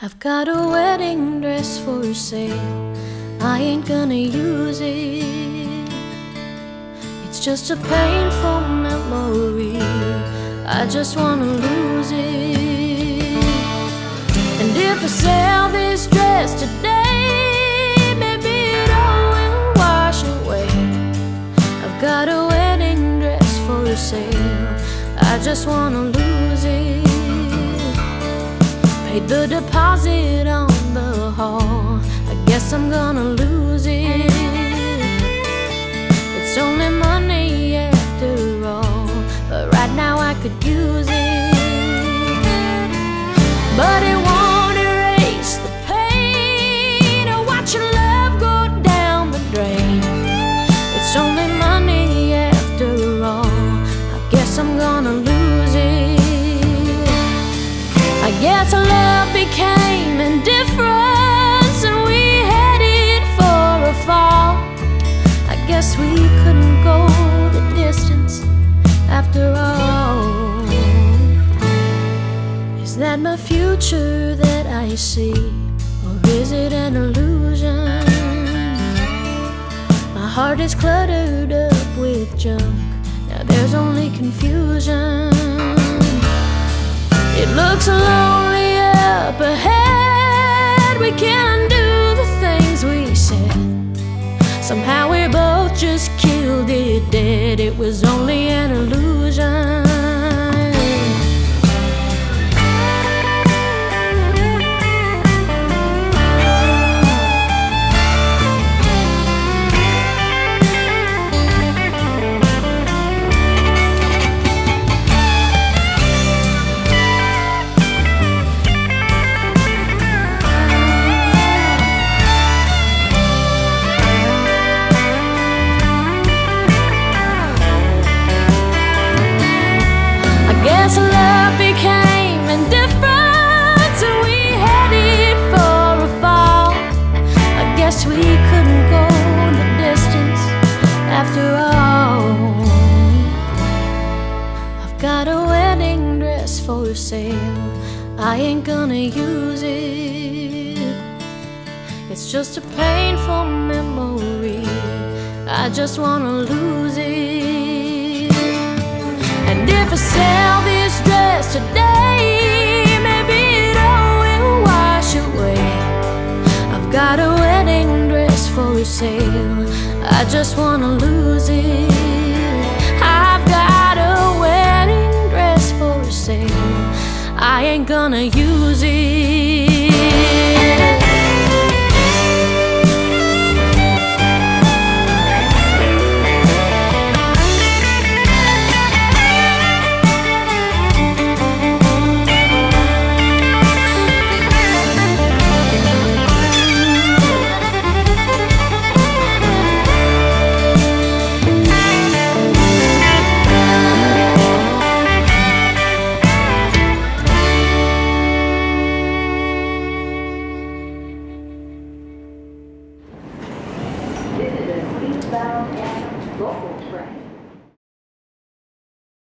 I've got a wedding dress for sale. I ain't gonna use it. It's just a painful memory. I just wanna lose it. And if I sell this dress today, maybe it all will wash away. I've got a wedding dress for sale. I just wanna lose it. Paid the deposit on the hall. I guess I'm gonna lose it. It's only money after all, but right now I could use it. But it won't erase the pain oh, of watching love go down the drain. It's only Guess love became indifference and we headed for a fall. I guess we couldn't go the distance after all. Is that my future that I see, or is it an illusion? My heart is cluttered up with junk. Now there's only confusion. Said. Somehow we both just killed it dead. It was only an illusion. Sale. I ain't gonna use it. It's just a painful memory. I just wanna lose it. And if I sell this dress today, maybe it all will wash away. I've got a wedding dress for sale. I just wanna lose it. I ain't gonna use it. eastbound and local.